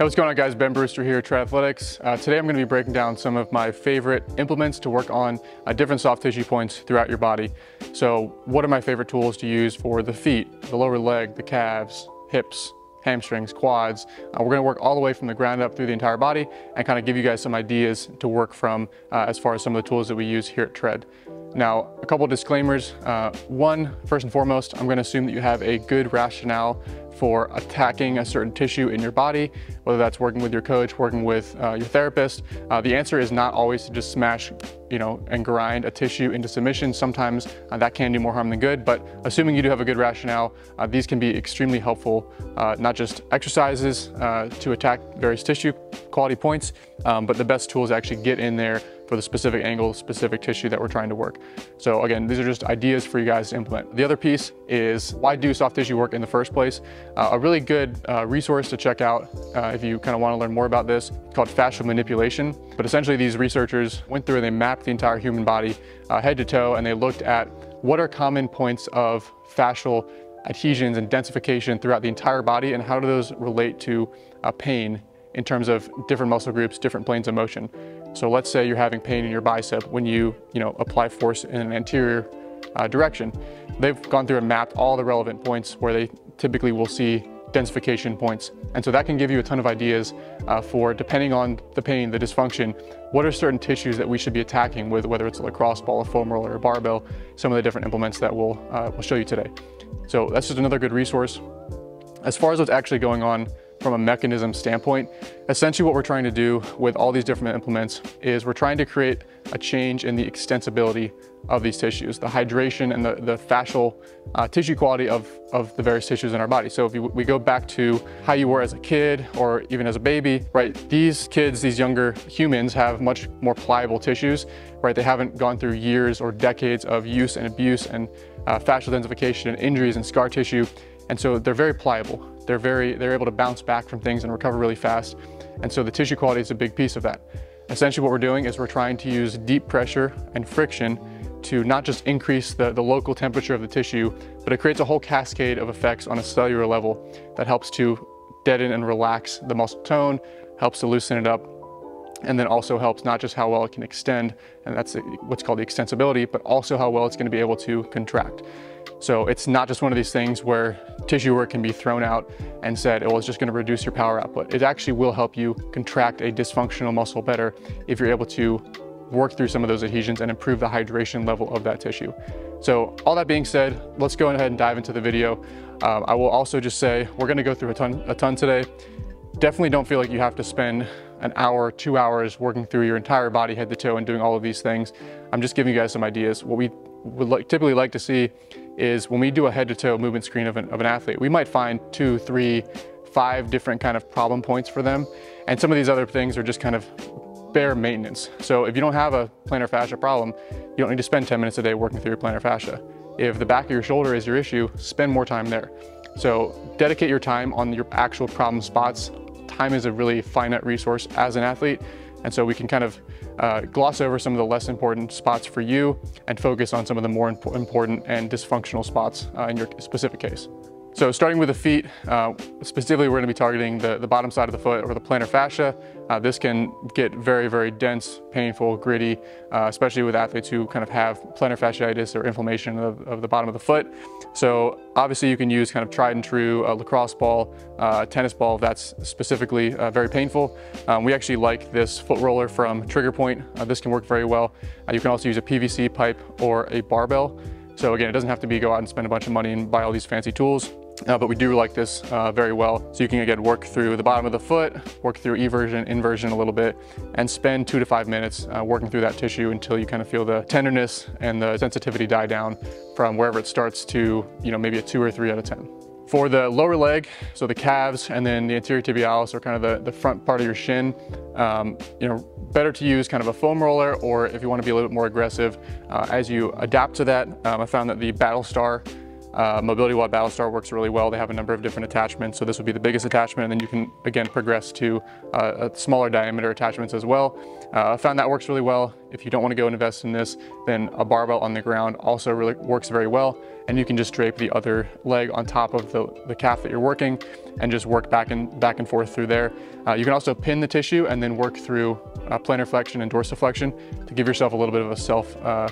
Hey, what's going on guys? Ben Brewster here, Tread Athletics. Uh, today I'm going to be breaking down some of my favorite implements to work on uh, different soft tissue points throughout your body. So what are my favorite tools to use for the feet, the lower leg, the calves, hips, hamstrings, quads. Uh, we're gonna work all the way from the ground up through the entire body and kind of give you guys some ideas to work from uh, as far as some of the tools that we use here at Tread. Now, a couple disclaimers. Uh, one, first and foremost, I'm gonna assume that you have a good rationale for attacking a certain tissue in your body, whether that's working with your coach, working with uh, your therapist. Uh, the answer is not always to just smash, you know, and grind a tissue into submission. Sometimes uh, that can do more harm than good, but assuming you do have a good rationale, uh, these can be extremely helpful, uh, not just exercises uh, to attack various tissue quality points, um, but the best tools actually get in there for the specific angle, specific tissue that we're trying to work. So again, these are just ideas for you guys to implement. The other piece is why do soft tissue work in the first place? Uh, a really good uh, resource to check out uh, if you kind of want to learn more about this called fascial manipulation. But essentially these researchers went through and they mapped the entire human body uh, head to toe and they looked at what are common points of fascial adhesions and densification throughout the entire body and how do those relate to uh, pain in terms of different muscle groups, different planes of motion. So let's say you're having pain in your bicep when you, you know, apply force in an anterior uh, direction. They've gone through and mapped all the relevant points where they typically will see densification points. And so that can give you a ton of ideas uh, for, depending on the pain, the dysfunction, what are certain tissues that we should be attacking with, whether it's a lacrosse ball, a foam roller, a barbell, some of the different implements that we'll, uh, we'll show you today. So that's just another good resource. As far as what's actually going on from a mechanism standpoint, essentially what we're trying to do with all these different implements is we're trying to create a change in the extensibility of these tissues, the hydration and the, the fascial uh, tissue quality of, of the various tissues in our body. So if you, we go back to how you were as a kid or even as a baby, right? These kids, these younger humans have much more pliable tissues, right? They haven't gone through years or decades of use and abuse and uh, fascial densification and injuries and scar tissue. And so they're very pliable. They're very, they're able to bounce back from things and recover really fast. And so the tissue quality is a big piece of that. Essentially what we're doing is we're trying to use deep pressure and friction to not just increase the, the local temperature of the tissue, but it creates a whole cascade of effects on a cellular level that helps to deaden and relax the muscle tone, helps to loosen it up, and then also helps not just how well it can extend, and that's what's called the extensibility, but also how well it's gonna be able to contract. So it's not just one of these things where tissue work can be thrown out and said, oh, it's just gonna reduce your power output. It actually will help you contract a dysfunctional muscle better if you're able to work through some of those adhesions and improve the hydration level of that tissue. So all that being said, let's go ahead and dive into the video. Um, I will also just say, we're gonna go through a ton, a ton today. Definitely don't feel like you have to spend an hour, two hours working through your entire body head to toe and doing all of these things. I'm just giving you guys some ideas. What we would like, typically like to see is when we do a head to toe movement screen of an, of an athlete, we might find two, three, five different kind of problem points for them. And some of these other things are just kind of bare maintenance. So if you don't have a plantar fascia problem, you don't need to spend 10 minutes a day working through your plantar fascia. If the back of your shoulder is your issue, spend more time there. So dedicate your time on your actual problem spots. Time is a really finite resource as an athlete. And so we can kind of uh, gloss over some of the less important spots for you and focus on some of the more imp important and dysfunctional spots uh, in your specific case. So starting with the feet, uh, specifically we're gonna be targeting the, the bottom side of the foot or the plantar fascia. Uh, this can get very, very dense, painful, gritty, uh, especially with athletes who kind of have plantar fasciitis or inflammation of, of, the bottom of the foot. So obviously you can use kind of tried and true a lacrosse ball, uh, tennis ball that's specifically uh, very painful. Um, we actually like this foot roller from Trigger Point. Uh, this can work very well. you can also use a PVC pipe or a barbell. So again, it doesn't have to be go out and spend a bunch of money and buy all these fancy tools. Uh, but we do like this uh, very well. So you can again work through the bottom of the foot, work through eversion, inversion a little bit, and spend two to five minutes uh, working through that tissue until you kind of feel the tenderness and the sensitivity die down from wherever it starts to, you know, maybe a two or three out of 10. For the lower leg, so the calves and then the anterior tibialis or kind of the, the front part of your shin, um, you know, better to use kind of a foam roller or if you want to be a little bit more aggressive, uh, as you adapt to that, um, I found that the Battlestar Uh, Mobility WOD Battlestar works really well. They have a number of different attachments, so this would be the biggest attachment, and then you can, again, progress to uh, smaller diameter attachments as well. Uh, I found that works really well. If you don't want to go and invest in this, then a barbell on the ground also really works very well, and you can just drape the other leg on top of the, the calf that you're working and just work back and, back and forth through there. Uh, you can also pin the tissue and then work through uh, plantar flexion and dorsiflexion to give yourself a little bit of a self uh,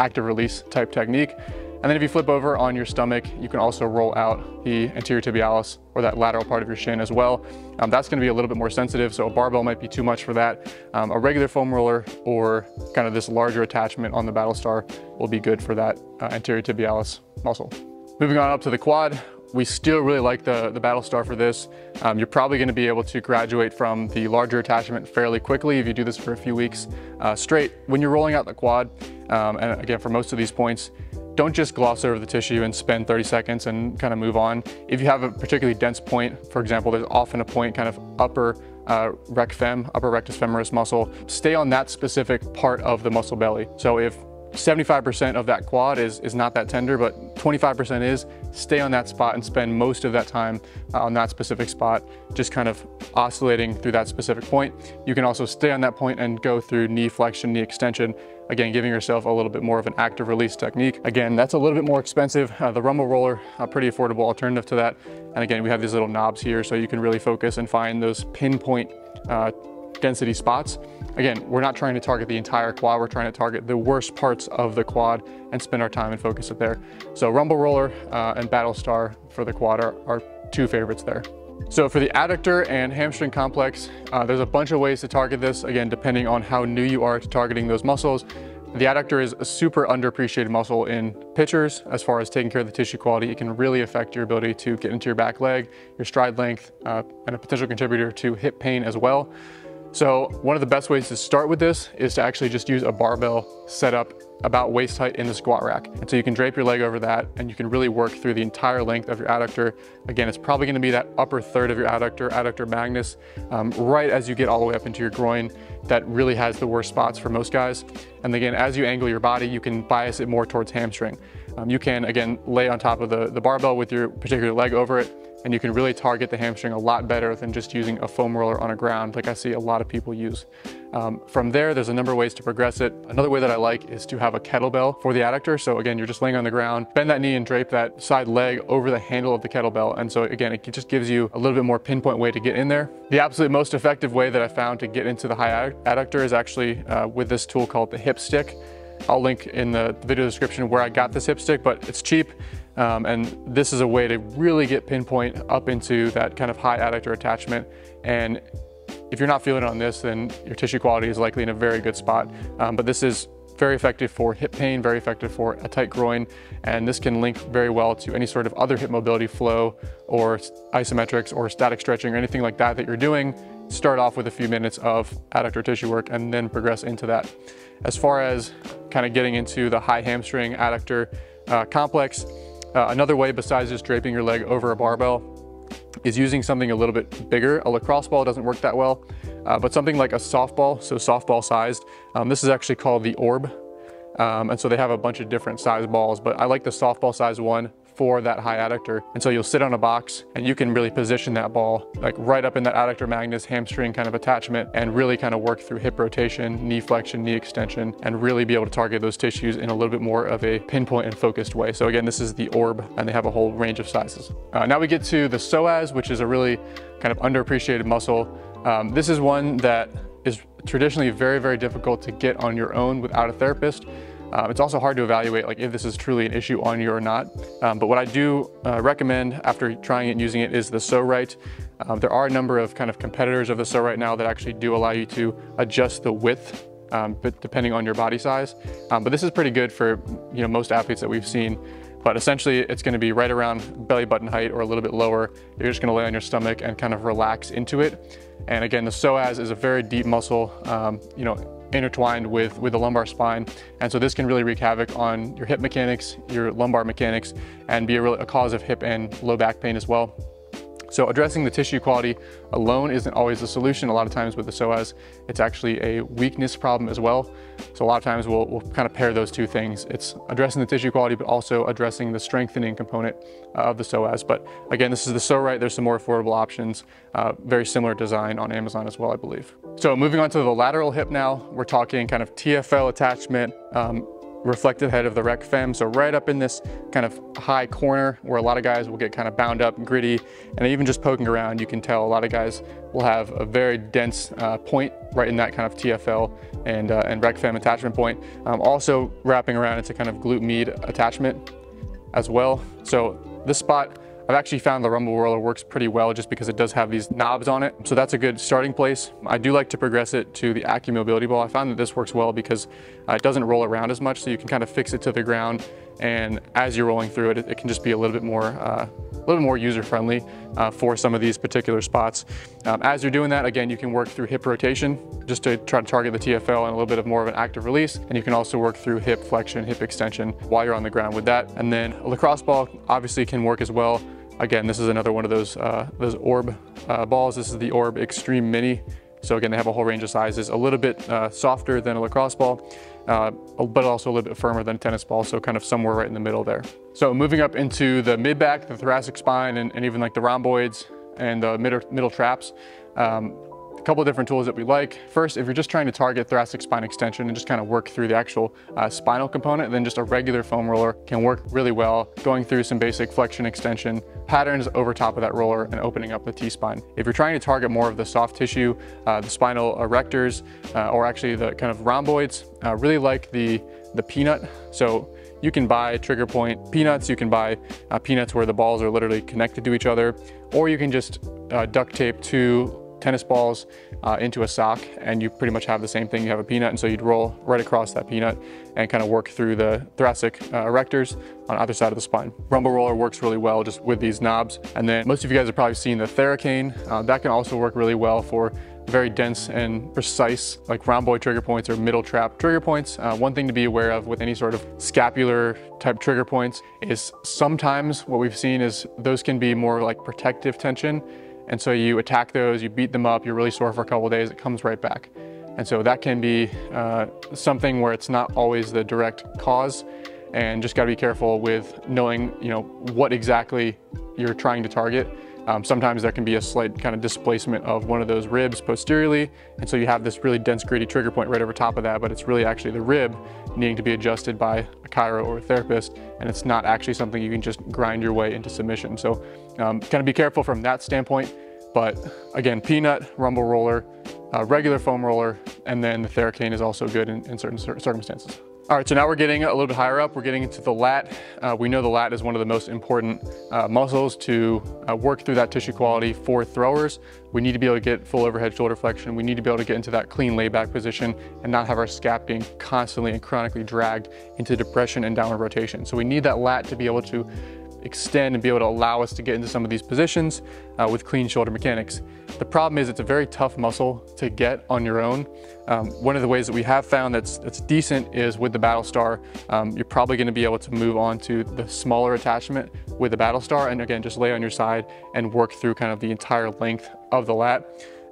active release type technique. And then if you flip over on your stomach, you can also roll out the anterior tibialis or that lateral part of your shin as well. Um, that's gonna be a little bit more sensitive, so a barbell might be too much for that. Um, a regular foam roller or kind of this larger attachment on the Battlestar will be good for that uh, anterior tibialis muscle. Moving on up to the quad, we still really like the, the Battlestar for this. Um, you're probably gonna be able to graduate from the larger attachment fairly quickly if you do this for a few weeks uh, straight. When you're rolling out the quad, um, and again, for most of these points, don't just gloss over the tissue and spend 30 seconds and kind of move on. If you have a particularly dense point, for example, there's often a point kind of upper uh, rec fem, upper rectus femoris muscle, stay on that specific part of the muscle belly. So if 75% of that quad is, is not that tender, but 25% is, stay on that spot and spend most of that time uh, on that specific spot, just kind of oscillating through that specific point. You can also stay on that point and go through knee flexion, knee extension, again, giving yourself a little bit more of an active release technique. Again, that's a little bit more expensive. Uh, the rumble roller, a pretty affordable alternative to that. And again, we have these little knobs here so you can really focus and find those pinpoint uh, density spots. Again, we're not trying to target the entire quad, we're trying to target the worst parts of the quad and spend our time and focus it there. So Rumble Roller uh, and Battlestar for the quad are, are two favorites there. So for the adductor and hamstring complex, uh, there's a bunch of ways to target this, again, depending on how new you are to targeting those muscles. The adductor is a super underappreciated muscle in pitchers as far as taking care of the tissue quality. It can really affect your ability to get into your back leg, your stride length, uh, and a potential contributor to hip pain as well. So one of the best ways to start with this is to actually just use a barbell set up about waist height in the squat rack. And so you can drape your leg over that and you can really work through the entire length of your adductor. Again, it's probably gonna be that upper third of your adductor, adductor magnus, um, right as you get all the way up into your groin. That really has the worst spots for most guys. And again, as you angle your body, you can bias it more towards hamstring. Um, you can, again, lay on top of the, the barbell with your particular leg over it and you can really target the hamstring a lot better than just using a foam roller on a ground like I see a lot of people use. Um, from there, there's a number of ways to progress it. Another way that I like is to have a kettlebell for the adductor. So again, you're just laying on the ground, bend that knee and drape that side leg over the handle of the kettlebell. And so again, it just gives you a little bit more pinpoint way to get in there. The absolute most effective way that I found to get into the high adductor is actually uh, with this tool called the hip stick. I'll link in the video description where I got this hip stick, but it's cheap. Um, and this is a way to really get pinpoint up into that kind of high adductor attachment. And if you're not feeling it on this, then your tissue quality is likely in a very good spot. Um, but this is very effective for hip pain, very effective for a tight groin, and this can link very well to any sort of other hip mobility flow or isometrics or static stretching or anything like that that you're doing. Start off with a few minutes of adductor tissue work and then progress into that. As far as kind of getting into the high hamstring adductor uh, complex, uh, another way besides just draping your leg over a barbell is using something a little bit bigger. A lacrosse ball doesn't work that well, uh, but something like a softball, so softball sized. Um, this is actually called the Orb. Um, and so they have a bunch of different size balls, but I like the softball size one for that high adductor. And so you'll sit on a box and you can really position that ball like right up in that adductor magnus hamstring kind of attachment and really kind of work through hip rotation, knee flexion, knee extension, and really be able to target those tissues in a little bit more of a pinpoint and focused way. So again, this is the orb and they have a whole range of sizes. Uh, now we get to the psoas, which is a really kind of underappreciated muscle. Um, this is one that is traditionally very, very difficult to get on your own without a therapist. Um, it's also hard to evaluate like if this is truly an issue on you or not. Um, but what I do uh, recommend after trying it and using it is the Pso-Rite. Um, there are a number of kind of competitors of the Pso-Rite now that actually do allow you to adjust the width um, but depending on your body size. Um, but this is pretty good for you know most athletes that we've seen. But essentially it's gonna be right around belly button height or a little bit lower. You're just gonna lay on your stomach and kind of relax into it. And again, the psoas is a very deep muscle. Um, you know, intertwined with, with the lumbar spine. And so this can really wreak havoc on your hip mechanics, your lumbar mechanics, and be a, real, a cause of hip and low back pain as well. So addressing the tissue quality alone isn't always the solution. A lot of times with the psoas, it's actually a weakness problem as well. So a lot of times we'll, we'll kind of pair those two things. It's addressing the tissue quality, but also addressing the strengthening component of the psoas. But again, this is the Pso-Rite. There's some more affordable options, uh, very similar design on Amazon as well, I believe. So moving on to the lateral hip now, we're talking kind of TFL attachment, um, reflected head of the rec fem. So right up in this kind of high corner where a lot of guys will get kind of bound up and gritty. And even just poking around, you can tell a lot of guys will have a very dense uh, point right in that kind of TFL and, uh, and rec fem attachment point. Um, also wrapping around into kind of glute med attachment as well. So this spot I've actually found the rumble roller works pretty well just because it does have these knobs on it. So that's a good starting place. I do like to progress it to the AcuMobility Ball. I found that this works well because uh, it doesn't roll around as much so you can kind of fix it to the ground and as you're rolling through it, it, can just be a little bit more, uh, a little more user-friendly uh, for some of these particular spots. Um, as you're doing that, again, you can work through hip rotation just to try to target the TFL and a little bit of more of an active release. And you can also work through hip flexion, hip extension while you're on the ground with that. And then a lacrosse ball obviously can work as well. Again, this is another one of those, uh, those orb uh, balls. This is the Orb Extreme Mini. So again, they have a whole range of sizes, a little bit uh, softer than a lacrosse ball, uh, but also a little bit firmer than a tennis ball, so kind of somewhere right in the middle there. So moving up into the mid-back, the thoracic spine, and, and, even like the rhomboids and the middle, middle traps, um, couple different tools that we like. First, if you're just trying to target thoracic spine extension and just kind of work through the actual uh, spinal component, then just a regular foam roller can work really well, going through some basic flexion extension patterns over top of that roller and opening up the T-spine. If you're trying to target more of the soft tissue, uh, the spinal erectors, uh, or actually the kind of rhomboids, uh, really like the, the peanut. So you can buy trigger point peanuts, you can buy uh, peanuts where the balls are literally connected to each other, or you can just uh, duct tape two tennis balls uh, into a sock and you pretty much have the same thing. You have a peanut and so you'd roll right across that peanut and kind of work through the thoracic uh, erectors on either side of the spine. Rumble roller works really well just with these knobs. And then most of you guys have probably seen the Theracane. Uh, that can also work really well for very dense and precise like rhomboid trigger points or middle trap trigger points. Uh, one thing to be aware of with any sort of scapular type trigger points is sometimes what we've seen is those can be more like protective tension and so you attack those, you beat them up, you're really sore for a couple days, it comes right back. And so that can be uh, something where it's not always the direct cause and just gotta be careful with knowing you know, what exactly you're trying to target. Um, sometimes there can be a slight kind of displacement of one of those ribs posteriorly, and so you have this really dense gritty trigger point right over top of that, but it's really actually the rib needing to be adjusted by a chiro or a therapist, and it's not actually something you can just grind your way into submission. So um, kind of be careful from that standpoint, but again, peanut, rumble roller, uh, regular foam roller, and then the Theracane is also good in, in certain circumstances. All right, so now we're getting a little bit higher up. We're getting into the lat. Uh, we know the lat is one of the most important uh, muscles to uh, work through that tissue quality for throwers. We need to be able to get full overhead shoulder flexion. We need to be able to get into that clean layback position and not have our scap being constantly and chronically dragged into depression and downward rotation. So we need that lat to be able to extend and be able to allow us to get into some of these positions uh, with clean shoulder mechanics. The problem is it's a very tough muscle to get on your own. Um, one of the ways that we have found that's, that's decent is with the Battlestar, um, you're probably gonna be able to move on to the smaller attachment with the Battlestar and again, just lay on your side and work through kind of the entire length of the lat.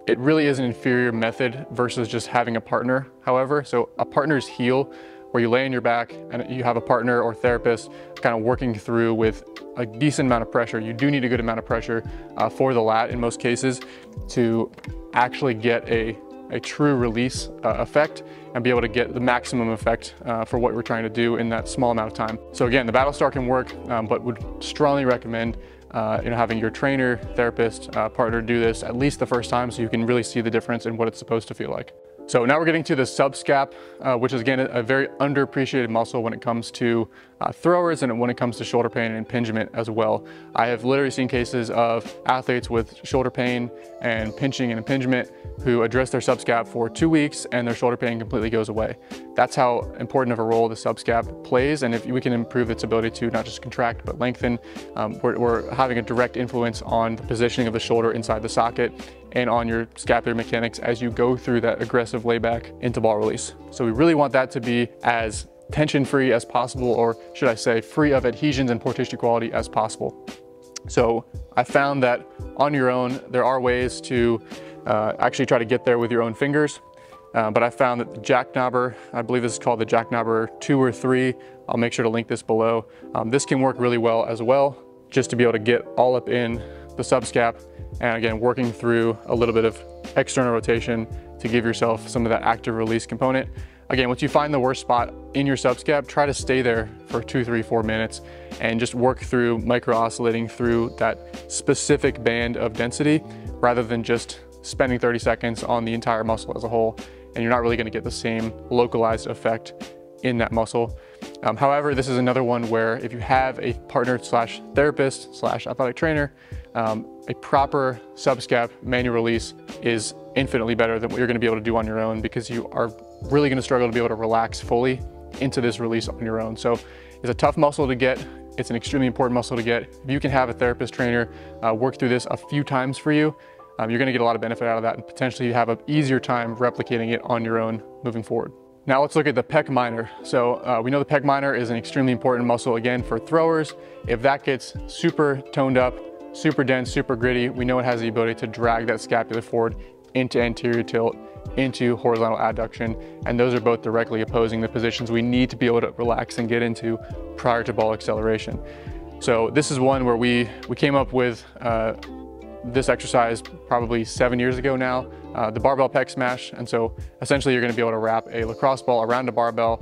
It really is an inferior method versus just having a partner, however. So a partner's heel where you lay on your back and you have a partner or therapist kind of working through with a decent amount of pressure. You do need a good amount of pressure uh, for the lat in most cases to actually get a, a true release uh, effect and be able to get the maximum effect uh, for what we're trying to do in that small amount of time. So again, the Battlestar can work, um, but would strongly recommend uh, you know, having your trainer, therapist, uh, partner do this at least the first time so you can really see the difference in what it's supposed to feel like. So now we're getting to the subscap, uh, which is again a, very underappreciated muscle when it comes to uh, throwers and when it comes to shoulder pain and impingement as well. I have literally seen cases of athletes with shoulder pain and pinching and impingement who address their subscap for two weeks and their shoulder pain completely goes away. That's how important of a role the subscap plays and if we can improve its ability to not just contract but lengthen, um, we're, we're having a direct influence on the positioning of the shoulder inside the socket and on your scapular mechanics as you go through that aggressive layback into ball release. So we really want that to be as tension free as possible, or should I say free of adhesions and poor tissue quality as possible. So I found that on your own, there are ways to uh, actually try to get there with your own fingers. Uh, but I found that the jackknobber, I believe this is called the jackknobber two or three. I'll make sure to link this below. Um, this can work really well as well, just to be able to get all up in the subscap. And again, working through a little bit of external rotation to give yourself some of that active release component. Again, once you find the worst spot in your subscap, try to stay there for two, three, four minutes and just work through micro oscillating through that specific band of density rather than just spending 30 seconds on the entire muscle as a whole. And you're not really gonna get the same localized effect in that muscle. Um, however, this is another one where if you have a partner slash therapist slash athletic trainer, um, a proper subscap manual release is infinitely better than what you're gonna be able to do on your own because you are really gonna struggle to be able to relax fully into this release on your own. So it's a tough muscle to get. It's an extremely important muscle to get. If you can have a therapist trainer uh, work through this a few times for you, um, you're gonna get a lot of benefit out of that and potentially have an easier time replicating it on your own moving forward. Now let's look at the pec minor. So uh, we know the pec minor is an extremely important muscle again for throwers. If that gets super toned up, super dense, super gritty, we know it has the ability to drag that scapula forward into anterior tilt, into horizontal adduction, and those are both directly opposing the positions we need to be able to relax and get into prior to ball acceleration. So this is one where we, we came up with uh, this exercise probably seven years ago now, uh, the barbell pec smash. And so essentially you're gonna be able to wrap a lacrosse ball around a barbell,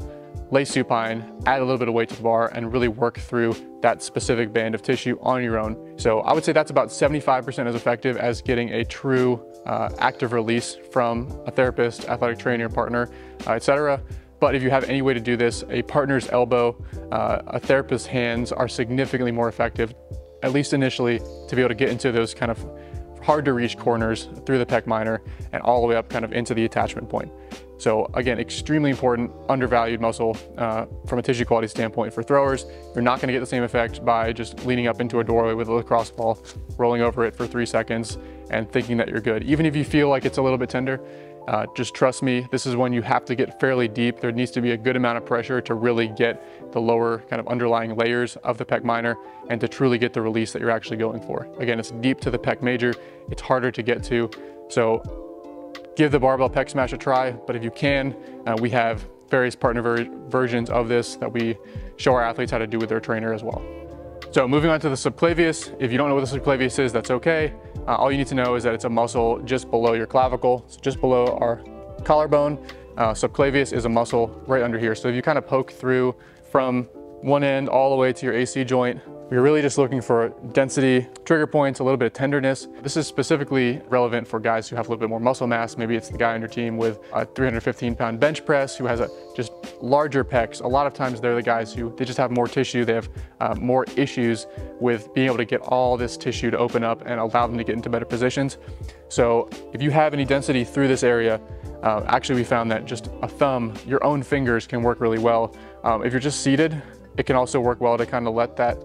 lay supine, add a little bit of weight to the bar and really work through that specific band of tissue on your own. So I would say that's about 75% as effective as getting a true uh, active release from a therapist, athletic trainer, partner, uh, etc. But if you have any way to do this, a partner's elbow, uh, a therapist's hands are significantly more effective at least initially, to be able to get into those kind of hard to reach corners through the pec minor and all the way up kind of into the attachment point. So again, extremely important, undervalued muscle uh, from a tissue quality standpoint for throwers. You're not gonna get the same effect by just leaning up into a doorway with a lacrosse ball, rolling over it for three seconds and thinking that you're good. Even if you feel like it's a little bit tender, uh, just trust me, this is when you have to get fairly deep. There needs to be a good amount of pressure to really get the lower kind of underlying layers of the pec minor and to truly get the release that you're actually going for. Again, it's deep to the pec major. It's harder to get to. So give the barbell pec smash a try, but if you can, uh, we have various partner ver versions of this that we show our athletes how to do with their trainer as well. So moving on to the subclavius. If you don't know what the subclavius is, that's okay. Uh, all you need to know is that it's a muscle just below your clavicle, so just below our collarbone. Uh, subclavius is a muscle right under here. So if you kind of poke through from one end all the way to your AC joint, we're really just looking for density, trigger points, a little bit of tenderness. This is specifically relevant for guys who have a little bit more muscle mass. Maybe it's the guy on your team with a 315 pound bench press who has a just larger pecs. A lot of times they're the guys who, they just have more tissue. They have uh, more issues with being able to get all this tissue to open up and allow them to get into better positions. So if you have any density through this area, uh, actually we found that just a thumb, your own fingers can work really well. Um, if you're just seated, it can also work well to kind of let that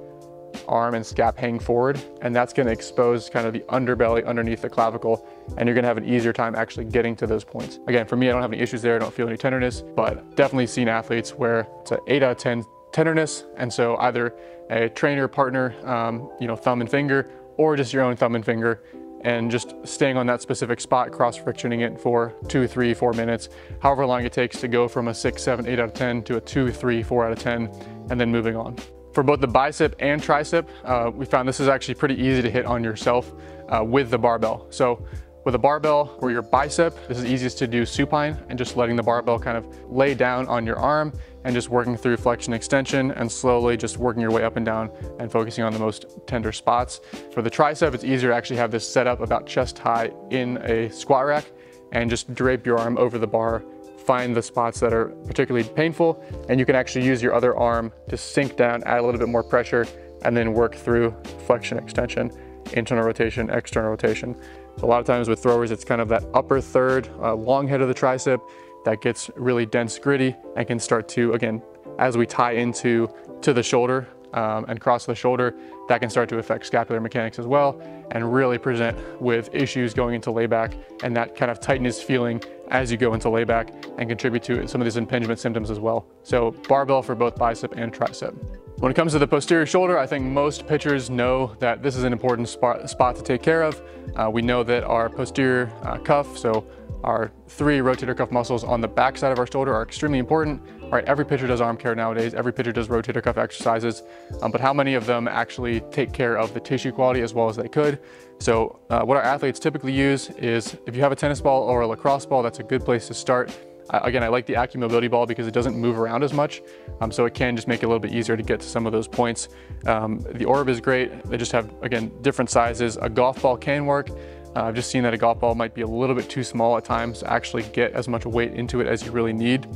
arm and scap hang forward, and that's gonna expose kind of the underbelly underneath the clavicle, and you're gonna have an easier time actually getting to those points. Again, for me, I don't have any issues there, I don't feel any tenderness, but definitely seen athletes where it's an eight out of 10 tenderness, and so either a trainer, partner, um, you know, thumb and finger, or just your own thumb and finger, and just staying on that specific spot, cross-frictioning it for two, three, four minutes, however long it takes to go from a six, seven, eight out of 10 to a two, three, four out of 10, and then moving on. For both the bicep and tricep, uh, we found this is actually pretty easy to hit on yourself uh, with the barbell. So with a barbell or your bicep, this is easiest to do supine and just letting the barbell kind of lay down on your arm and just working through flexion extension and slowly just working your way up and down and focusing on the most tender spots. For the tricep, it's easier to actually have this set up about chest high in a squat rack and just drape your arm over the bar find the spots that are particularly painful and you can actually use your other arm to sink down, add a little bit more pressure and then work through flexion extension, internal rotation, external rotation. A lot of times with throwers, it's kind of that upper third, uh, long head of the tricep that gets really dense gritty and can start to, again, as we tie into to the shoulder um, and cross the shoulder, that can start to affect scapular mechanics as well and really present with issues going into layback and that kind of tightness feeling as you go into layback and contribute to some of these impingement symptoms as well. So barbell for both bicep and tricep. When it comes to the posterior shoulder, I think most pitchers know that this is an important spot, spot to take care of. Uh, we know that our posterior uh, cuff, so our three rotator cuff muscles on the back side of our shoulder are extremely important. Right, every pitcher does arm care nowadays, every pitcher does rotator cuff exercises, um, but how many of them actually take care of the tissue quality as well as they could? So uh, what our athletes typically use is if you have a tennis ball or a lacrosse ball, that's a good place to start again, I like the AcuMobility ball because it doesn't move around as much, um, so it can just make it a little bit easier to get to some of those points. Um, the Orb is great. They just have, again, different sizes. A golf ball can work. Uh, I've just seen that a golf ball might be a little bit too small at times to actually get as much weight into it as you really need.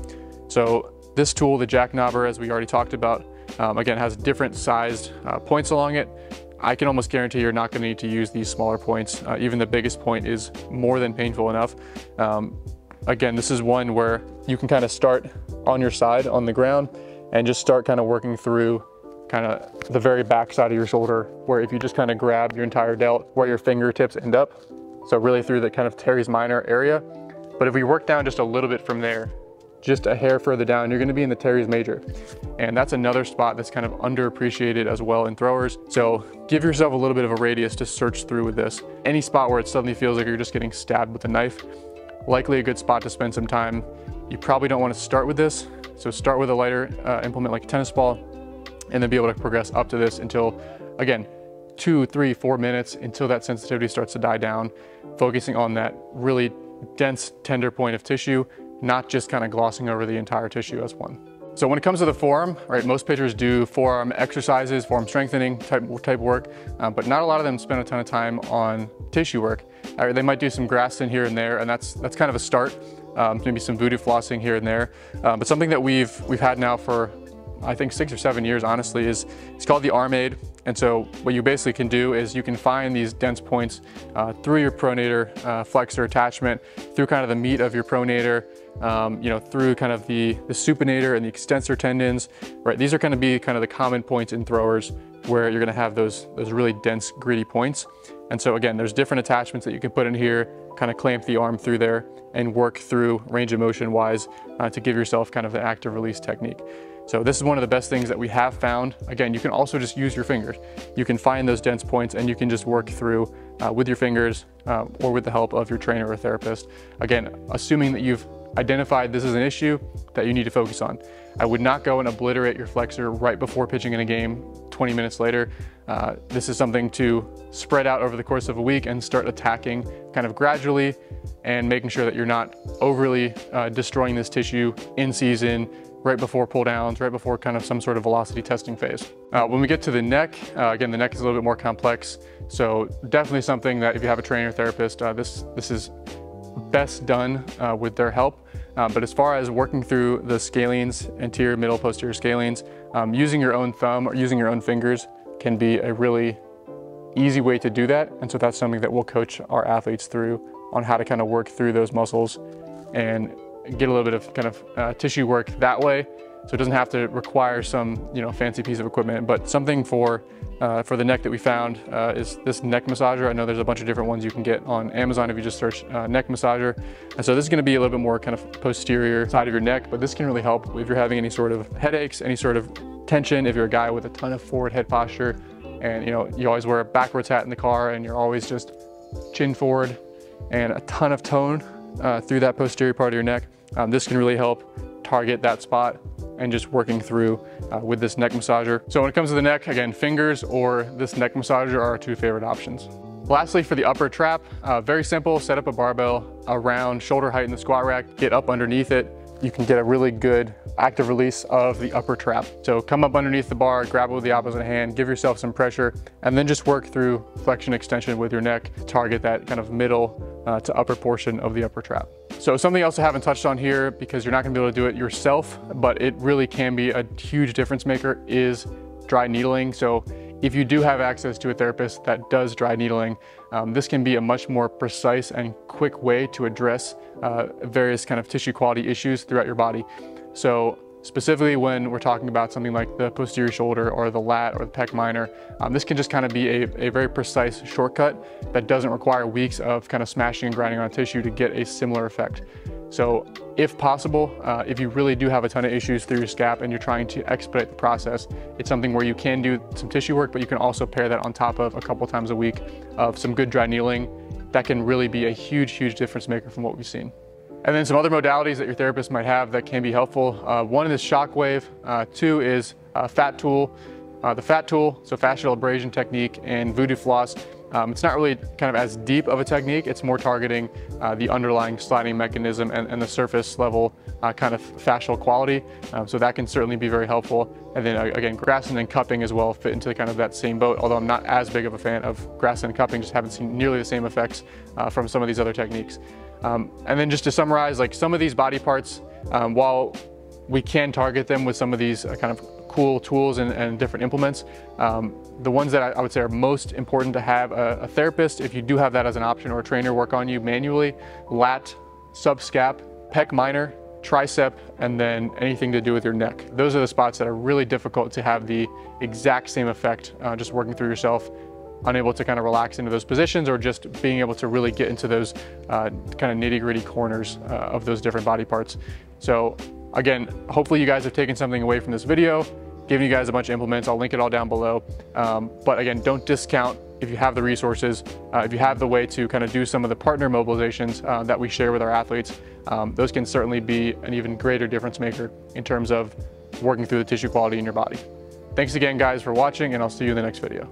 So this tool, the Jack Knobber, as we already talked about, um, again, has different sized uh, points along it. I can almost guarantee you're not gonna need to use these smaller points. Uh, even the biggest point is more than painful enough. Um, Again, this is one where you can kind of start on your side on the ground and just start kind of working through kind of the very back side of your shoulder where if you just kind of grab your entire delt where your fingertips end up. So really through the kind of teres minor area. But if we work down just a little bit from there, just a hair further down, you're gonna be in the teres major. And that's another spot that's kind of underappreciated as well in throwers. So give yourself a little bit of a radius to search through with this. Any spot where it suddenly feels like you're just getting stabbed with a knife, likely a good spot to spend some time. You probably don't want to start with this, so start with a lighter uh, implement like a tennis ball, and then be able to progress up to this until, again, two, three, four minutes until that sensitivity starts to die down, focusing on that really dense, tender point of tissue, not just kind of glossing over the entire tissue as one. So when it comes to the forearm, right, most pitchers do forearm exercises, forearm strengthening type, type work, um, but not a lot of them spend a ton of time on tissue work. Uh, they might do some Graston here and there, and that's that's kind of a start. Um, maybe some voodoo flossing here and there. Um, but something that we've we've had now for I think six or seven years, honestly, is it's called the Arm Aid. And so what you basically can do is you can find these dense points uh, through your pronator uh, flexor attachment, through kind of the meat of your pronator, um, you know, through kind of the, the supinator and the extensor tendons, right? These are to be kind of the common points in throwers where you're going to have those, those really dense, gritty points. And so again, there's different attachments that you can put in here, kind of clamp the arm through there and work through range of motion wise uh, to give yourself kind of the active release technique. So this is one of the best things that we have found. Again, you can also just use your fingers. You can find those dense points and you can just work through uh, with your fingers uh, or with the help of your trainer or therapist. Again, assuming that you've identified this is an issue that you need to focus on. I would not go and obliterate your flexor right before pitching in a game 20 minutes later. Uh, this is something to spread out over the course of a week and start attacking kind of gradually and making sure that you're not overly uh, destroying this tissue in season right before pull downs, right before kind of some sort of velocity testing phase. Uh, when we get to the neck, uh, again, the neck is a little bit more complex. So definitely something that if you have a trainer or therapist, uh, this, this is best done uh, with their help. Uh, but as far as working through the scalenes, anterior, middle, posterior scalenes, um, using your own thumb or using your own fingers can be a really easy way to do that. And so that's something that we'll coach our athletes through on how to kind of work through those muscles and get a little bit of kind of uh, tissue work that way. So it doesn't have to require some you know fancy piece of equipment, but something for uh, for the neck that we found uh, is this neck massager. I know there's a bunch of different ones you can get on Amazon if you just search uh, neck massager. And so this is gonna be a little bit more kind of posterior side of your neck, but this can really help if you're having any sort of headaches, any sort of tension, if you're a guy with a ton of forward head posture, and you know you always wear a backwards hat in the car and you're always just chin forward and a ton of tone uh, through that posterior part of your neck. Um, this can really help target that spot and just working through uh, with this neck massager. So when it comes to the neck, again, fingers or this neck massager are our two favorite options. Lastly, for the upper trap, uh, very simple, set up a barbell around shoulder height in the squat rack, get up underneath it. You can get a really good active release of the upper trap. So come up underneath the bar, grab it with the opposite hand, give yourself some pressure, and then just work through flexion extension with your neck, target that kind of middle uh, to upper portion of the upper trap. So something else I haven't touched on here because you're not gonna be able to do it yourself, but it really can be a huge difference maker is dry needling. So if you do have access to a therapist that does dry needling, um, this can be a much more precise and quick way to address uh, various kind of tissue quality issues throughout your body. So specifically when we're talking about something like the posterior shoulder or the lat or the pec minor. Um, this can just kind of be a, a, very precise shortcut that doesn't require weeks of kind of smashing and grinding on tissue to get a similar effect. So if possible, uh, if you really do have a ton of issues through your scap and you're trying to expedite the process, it's something where you can do some tissue work, but you can also pair that on top of a couple times a week of some good dry needling. That can really be a huge, huge difference maker from what we've seen. And then some other modalities that your therapist might have that can be helpful. Uh, one is shockwave. Uh, two is fat tool. Uh, the fat tool, so fascial abrasion technique and voodoo floss. Um, it's not really kind of as deep of a technique. It's more targeting uh, the underlying sliding mechanism and, and the surface level uh, kind of fascial quality. Um, so that can certainly be very helpful. And then uh, again, Graston and cupping as well fit into kind of that same boat, although I'm not as big of a fan of Graston and cupping, just haven't seen nearly the same effects uh, from some of these other techniques. Um, and then just to summarize, like some of these body parts, um, while we can target them with some of these uh, kind of cool tools and, and different implements, um, the ones that I, I, would say are most important to have a, a, therapist, if you do have that as an option, or a trainer work on you manually, lat, subscap, pec minor, tricep, and then anything to do with your neck. Those are the spots that are really difficult to have the exact same effect uh, just working through yourself unable to kind of relax into those positions or just being able to really get into those uh, kind of nitty gritty corners uh, of those different body parts. So again, hopefully you guys have taken something away from this video, giving you guys a bunch of implements. I'll link it all down below. Um, but again, don't discount if you have the resources, uh, if you have the way to kind of do some of the partner mobilizations uh, that we share with our athletes, um, those can certainly be an even greater difference maker in terms of working through the tissue quality in your body. Thanks again guys for watching and I'll see you in the next video.